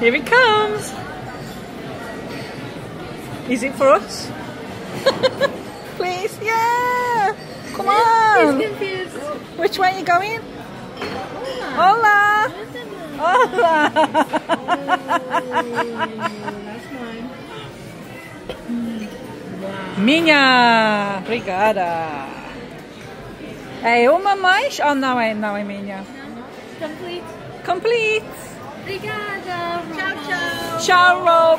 Here it comes. Is it for us? Please, yeah. Come on. He's confused. Which way are you going? Hola. Hola. Minha. Obrigada. É uma mais? Oh, não é, não é minha. Complete. Complete. Obrigada. Ciao,